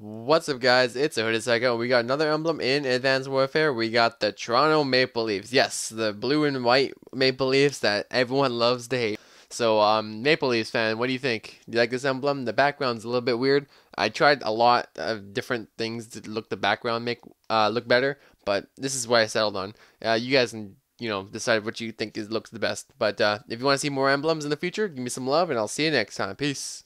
What's up, guys? It's Hooded Psycho. We got another emblem in Advanced Warfare. We got the Toronto Maple Leafs. Yes, the blue and white Maple Leafs that everyone loves to hate. So, um, Maple Leafs fan, what do you think? Do you like this emblem? The background's a little bit weird. I tried a lot of different things to look the background make uh, look better, but this is what I settled on. Uh, you guys can you know decide what you think is looks the best. But uh, if you want to see more emblems in the future, give me some love, and I'll see you next time. Peace.